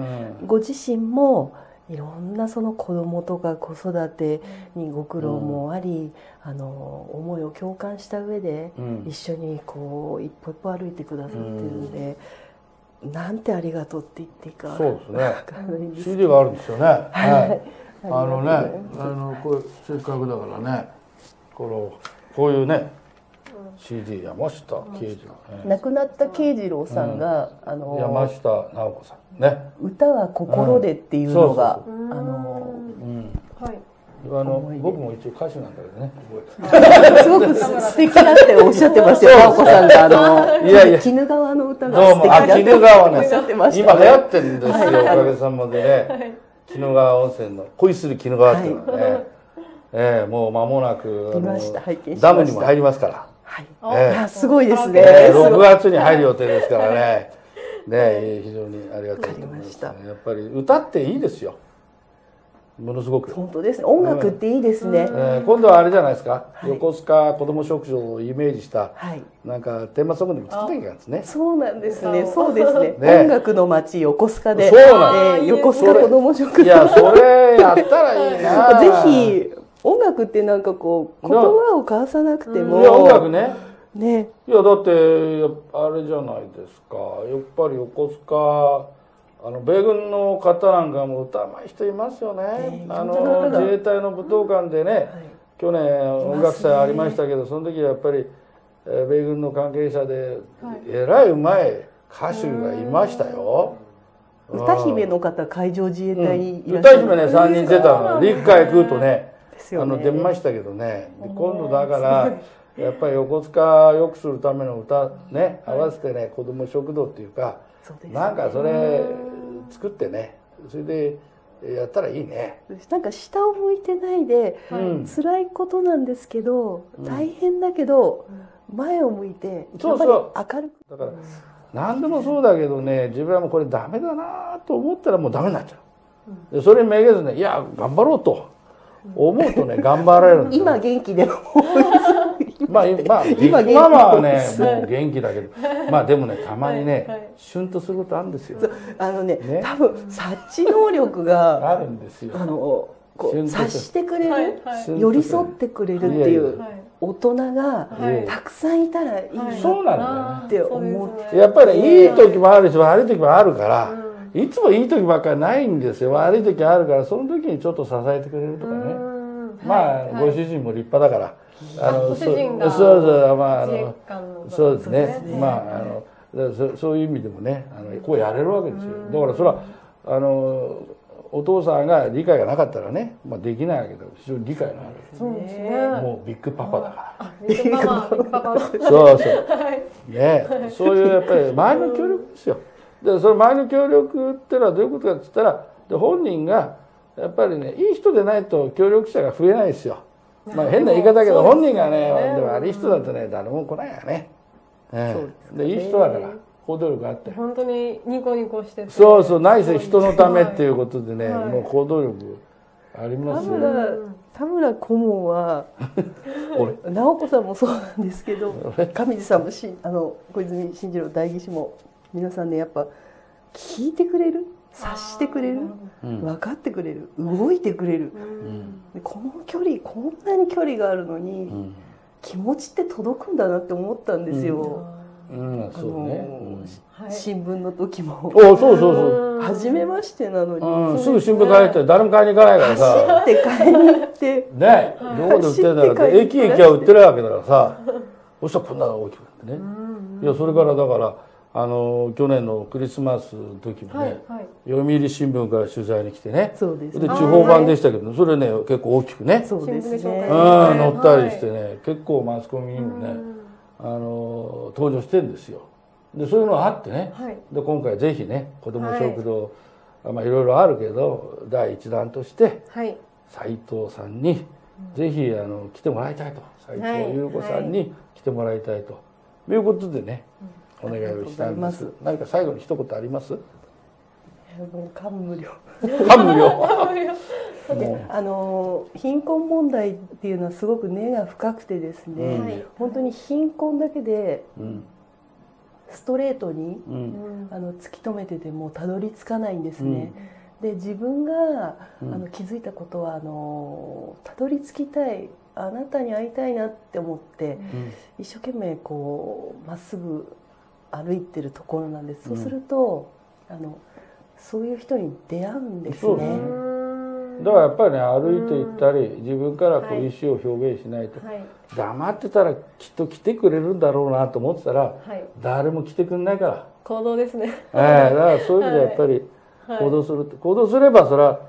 うんご自身もいろんなその子供とか子育てにご苦労もあり、あの思いを共感した上でうん。一緒にこう一歩一歩歩いてくださってるんで、なんてありがとうって言っていいかそうですね。CD があるんですよね。はい。あのねあのこれせっかくだからねこのこういうね CD 山下慶次郎ね。亡くなった慶次郎さんが、あの山下直子さんね。歌は心でっていうのが、うんあのうん。はい。あの僕も一応歌手なんだけどね。すごく素敵だっておっしゃってましたよ直子さんがあのいやいや。鬼怒川の歌てがどうもあ素敵だって。鬼怒川おっしゃってまねしたね今流行ってるんですよおかげさまでね鬼怒川温泉の恋する鬼怒川っていうのがねえー、もう間もなく見ました。拝見しました。ダムにも入りますから、はい。あえすごいですね。えー、6すごい。月に入る予定ですからね。ね非常にありがたいと思いま、わかりますした。やっぱり歌っていいですよ。ものすごく。本当ですね。音楽っていいですね、えー今度はあれじゃないですか、はい。横須賀子ども食堂をイメージしたはい。なんかテーマソングでも作っていかんですね。そうなんですね。そうですね。ね。音楽の街横須賀で。そうなんえー横須賀子ども食堂。いやそれやったらいいな。ぜひ音楽ってなんかこう言葉を交わさなくても。いや音楽ね。ね。いやだってあれじゃないですか。やっぱり横須賀あの米軍の方なんかも歌うまい人いますよね、えーあの自衛隊の武道館でね、去年音楽祭ありましたけどその時はやっぱり、えー米軍の関係者で、えらいうまい歌手がいましたよ。歌姫の方海上自衛隊にいらっし歌ゃる。姫ね3人出たの。陸海空とねですよね。あの出ましたけどね。で今度だからやっぱり横須賀良くするための歌ね合わせてね子ども食堂っていうかなんかそれ作ってねそれでやったらいいね。なんか下を向いてないで、うん。辛いことなんですけど大変だけど、前を向いてやっぱりそうそう明るく。だから何でもそうだけどね自分はもうこれダメだなと思ったらもうダメになっちゃう。でそれにめげずねいや頑張ろうと思うとね頑張られるんですよ。今元気でも。まあ、いまあ、ビ今ッグママはねもう元気だけど。まあでもねたまにね、はいはい。シュンとすることあるんですよ。あのねね。多分察知能力があるんですよ。あの察してくれる、はいはい。寄り添ってくれるっていうはい大人がはい。たくさんいたらいいなはいそうなんだよね。って。思ってね。やっぱりねいい時もあるし悪い時もあるから、いつもいい時ばっかりないんですよ。悪い時あるからその時にちょっと支えてくれるとかね。うん。まあ、ご主人も立派だから。あご主人がそうそうまああのそうですね。まああのそそういう意味でもねあのこうやれるわけですよ。だからそれはあのお父さんが理解がなかったらね、まあ、できないわけど非常に理解のあそうですね。るもうビッグパパだかあビッグママビッグパパ。のらそう。そ うね。そういうやっぱり周りの協力ですよでその周りの協力っていうのはどういうことかって言ったらで本人がやっぱりねいい人でないと協力者が増えないですよ。まあ変な言い方だけど本人がねでも悪い人だとね誰も来ないよね、ええ。でいい人だから行動力があって。本当にニコニコしてて。そうそうないせ人のためっていうことでね、はい。もう行動力ありま田すよ、村田村顧問は 俺。直子さんもそうなんですけど 上地さんもしあの小泉進次郎代議士も皆さんねやっぱ聞いてくれる？察してくれる？うん。分かってくれる？動いてくれる？うん。でこの距離こんなに距離があるのに、うん。気持ちって届くんだなって思ったんですよ、うん、そうね、はい。新聞の時も。うん、おそうそうそう。初めましてなのに、うん、すぐ新聞買いに行って誰も買いに行かないからさ。走って買いに行って。ね。どこで売ってんだろう駅駅は売ってるわけだからさ。そしたらこんなの大きくなってね。いやそれからだからあの去年のクリスマスの時もね、はいはい。読売新聞から取材に来てね。そうですね。で地方版でしたけどそれね結構大きくね。そうです新聞で紹介。ねうんはい。乗ったりしてね、結構マスコミにもね、あの登場してるんですよ。でそういうのがあってね、はい。で今回ぜひね子ども食堂、あまあいろいろあるけど第一弾としてはい。斉藤さんにぜひあの来てもらいたいと。斉藤優子さんに来てもらいたいと。いうことでね、お願いをしたんです。何か最後に一言あります？もう感無量。感無量。であの貧困問題っていうのはすごく根が深くてですね、うん。はい。本当に貧困だけでうん。ストレートにううん。んあの突き止めててもたどり着かないんですね。で自分が、うん。あの気づいたことはあのたどり着きたいあなたに会いたいなって思って一生懸命こうまっすぐ歩いてるところなんです。そうすると、あのそういう人に出会うんですね。だからやっぱりね歩いて行ったり自分からこうはい。意思を表現しないと、はい。黙ってたらきっと来てくれるんだろうなと思ってたらはい。誰も来てくんないから、行動ですね。ええだからそういう意味でやっぱりはい。行動するって、行動すればそれは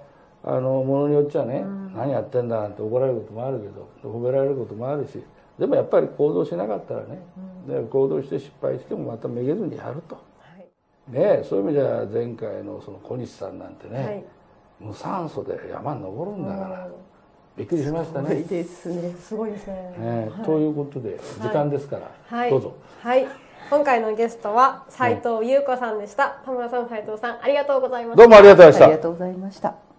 あのものによっちゃね、うん。何やってんだなんて怒られることもあるけど褒められることもあるしでもやっぱり行動しなかったらね、で行動して失敗してもまためげずにやると。はいねえそういう意味では前回のその小西さんなんてね、はい無酸素で山に登るんだから。びっくりしましたすごいね。ですね。すごいですね。ねということで時間ですから、はい。どうぞ。はい。今回のゲストは斉藤優子さんでした。田村さん、斉藤さん、ありがとうございました。どうもありがとうございましたありが。とうございました。